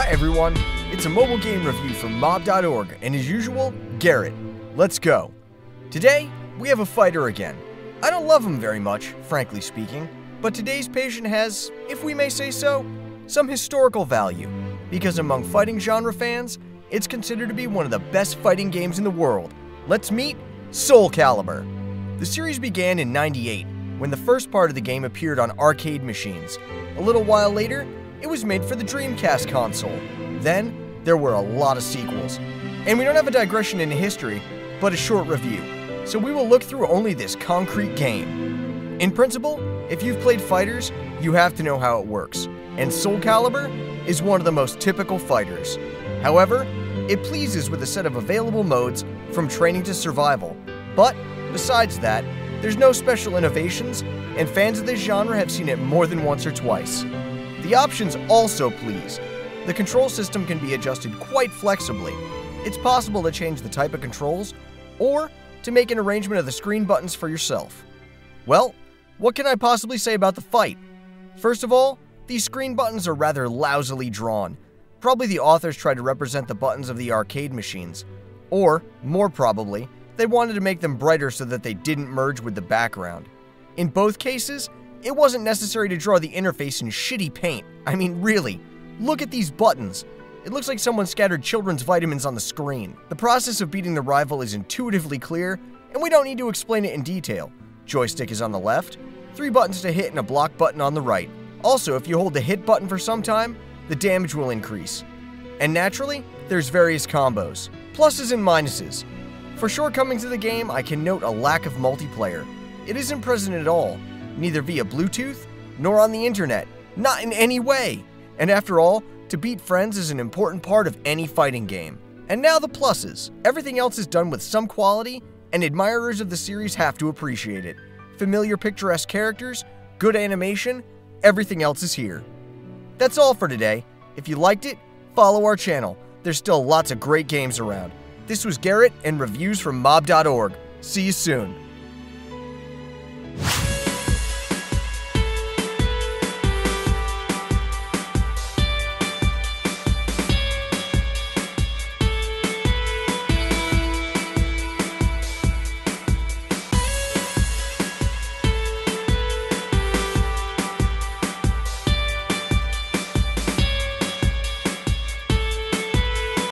Hi everyone, it's a mobile game review from mob.org, and as usual, Garrett. Let's go. Today, we have a fighter again. I don't love him very much, frankly speaking, but today's patient has, if we may say so, some historical value, because among fighting genre fans, it's considered to be one of the best fighting games in the world. Let's meet Soulcalibur. The series began in 98, when the first part of the game appeared on arcade machines. A little while later, it was made for the Dreamcast console. Then, there were a lot of sequels. And we don't have a digression into history, but a short review. So we will look through only this concrete game. In principle, if you've played fighters, you have to know how it works. And Soulcalibur is one of the most typical fighters. However, it pleases with a set of available modes from training to survival. But, besides that, there's no special innovations, and fans of this genre have seen it more than once or twice. The options also please. The control system can be adjusted quite flexibly. It's possible to change the type of controls, or to make an arrangement of the screen buttons for yourself. Well, what can I possibly say about the fight? First of all, these screen buttons are rather lousily drawn. Probably the authors tried to represent the buttons of the arcade machines. Or, more probably, they wanted to make them brighter so that they didn't merge with the background. In both cases, it wasn't necessary to draw the interface in shitty paint. I mean, really, look at these buttons. It looks like someone scattered children's vitamins on the screen. The process of beating the rival is intuitively clear, and we don't need to explain it in detail. Joystick is on the left, three buttons to hit and a block button on the right. Also, if you hold the hit button for some time, the damage will increase. And naturally, there's various combos, pluses and minuses. For shortcomings of the game, I can note a lack of multiplayer. It isn't present at all, neither via Bluetooth nor on the internet, not in any way. And after all, to beat friends is an important part of any fighting game. And now the pluses. Everything else is done with some quality, and admirers of the series have to appreciate it. Familiar picturesque characters, good animation, everything else is here. That's all for today. If you liked it, follow our channel. There's still lots of great games around. This was Garrett and reviews from mob.org. See you soon.